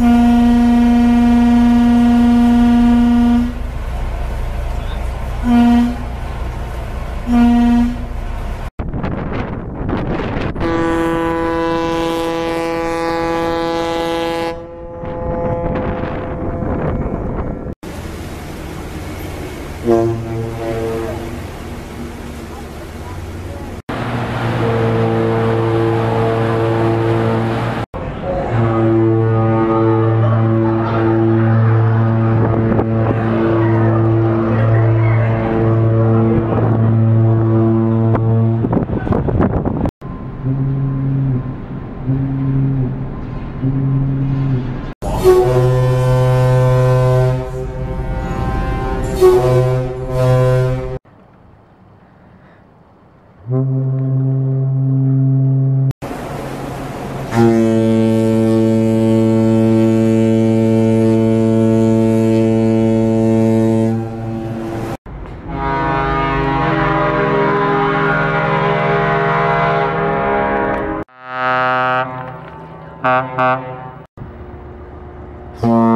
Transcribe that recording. Yeah. Vâng. Mm-hmm. Thank you.